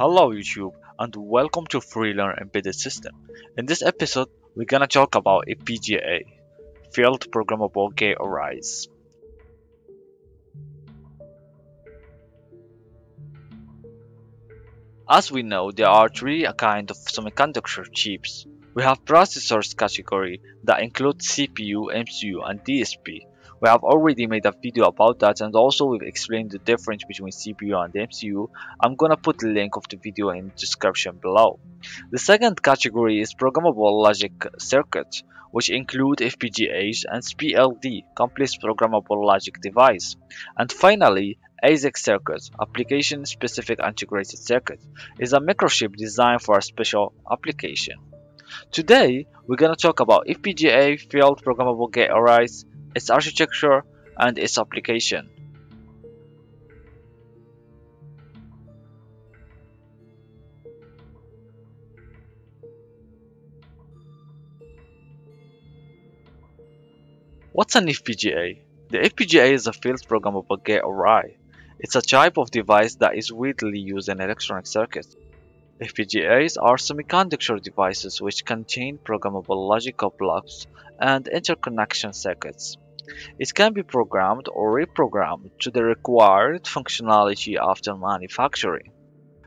Hello YouTube and welcome to Freelearn Embedded System. In this episode, we're gonna talk about FPGA, Field Programmable Gate Arrays. As we know, there are three kind of semiconductor chips. We have processors category that includes CPU, MCU, and DSP. We have already made a video about that and also we've explained the difference between CPU and MCU. I'm gonna put the link of the video in the description below. The second category is programmable logic circuit, which include FPGAs and PLD, complex programmable logic device. And finally, ASIC circuit, application specific integrated circuit, is a microchip designed for a special application. Today, we're gonna talk about FPGA field programmable gate arrays its architecture, and its application. What's an FPGA? The FPGA is a field programmable gate array. It's a type of device that is widely used in electronic circuits. FPGAs are semiconductor devices which contain programmable logical blocks and interconnection circuits. It can be programmed or reprogrammed to the required functionality after manufacturing.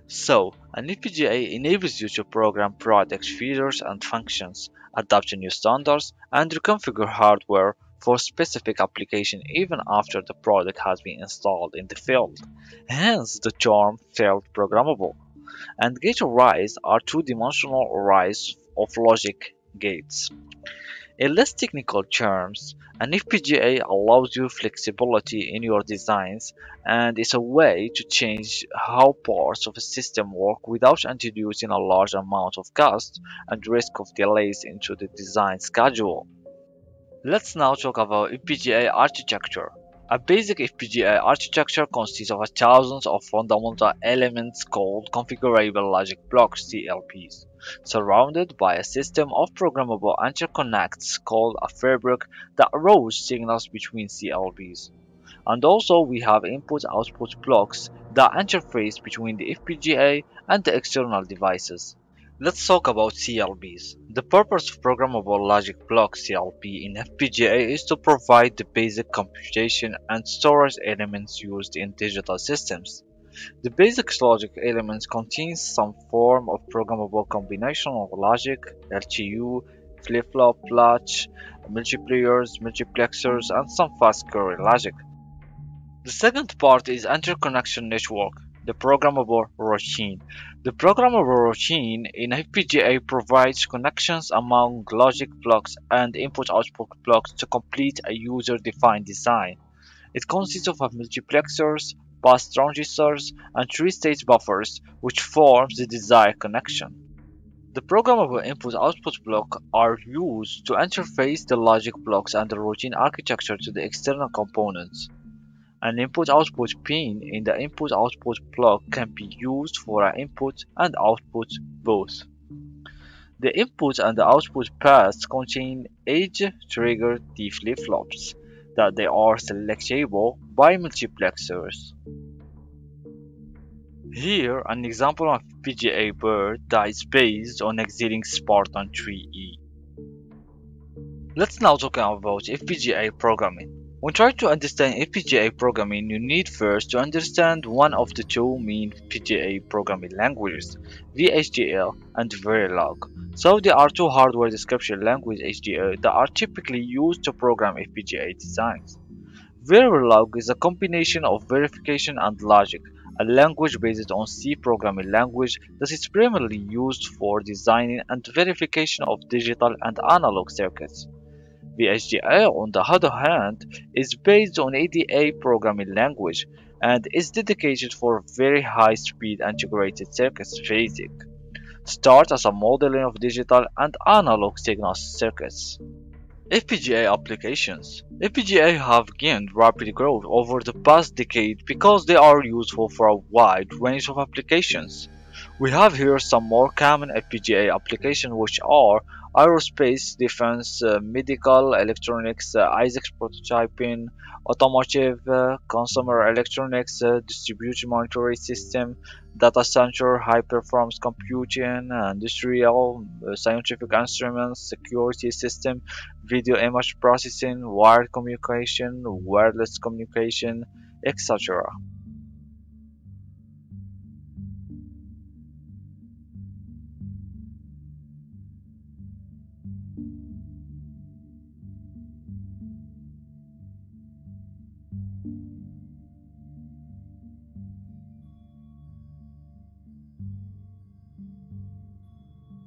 So, an FPGA enables you to program product features and functions, adapt to new standards, and reconfigure hardware for specific application even after the product has been installed in the field. Hence the term field programmable and gate arrays are two-dimensional arrays of logic gates. In less technical terms, an FPGA allows you flexibility in your designs and is a way to change how parts of a system work without introducing a large amount of cost and risk of delays into the design schedule. Let's now talk about FPGA architecture. A basic FPGA architecture consists of thousands of fundamental elements called configurable logic blocks CLBs, surrounded by a system of programmable interconnects called a fabric that routes signals between CLBs. And also we have input-output blocks that interface between the FPGA and the external devices. Let's talk about CLBs. The purpose of programmable logic block CLB in FPGA is to provide the basic computation and storage elements used in digital systems. The basic logic elements contain some form of programmable combination of logic, LUT, flip-flop, latch, multipliers, multiplexers, and some fast carry logic. The second part is interconnection network the programmable routing. The programmable routing in FPGA provides connections among logic blocks and input-output blocks to complete a user-defined design. It consists of multiplexers, pass transistors, and three-state buffers, which forms the desired connection. The programmable input-output block are used to interface the logic blocks and the routing architecture to the external components. An input-output pin in the input-output block can be used for an input and output both. The input and the output paths contain edge-triggered D flip-flops that they are selectable by multiplexers. Here, an example of FPGA board that is based on Xilinx Spartan 3E. Let's now talk about FPGA programming. When trying to understand FPGA programming, you need first to understand one of the two main FPGA programming languages, VHDL and Verilog. So there are two hardware description languages HDL that are typically used to program FPGA designs. Verilog is a combination of verification and logic, a language based on C programming language that is primarily used for designing and verification of digital and analog circuits. VHDL, on the other hand, is based on ADA programming language and is dedicated for very high speed integrated circuits basic. Start as a modeling of digital and analog signal circuits. FPGA applications. FPGA have gained rapid growth over the past decade because they are useful for a wide range of applications. We have here some more common FPGA applications which are aerospace, defense, uh, medical, electronics, uh, prototyping, automotive, uh, consumer electronics, uh, distributed monitoring system, data center, high performance computing, industrial, uh, scientific instruments, security system, video image processing, wired communication, wireless communication, etc.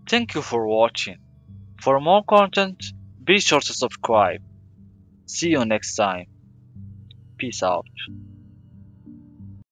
Thank you for watching. For more content, be sure to subscribe. See you next time. Peace out.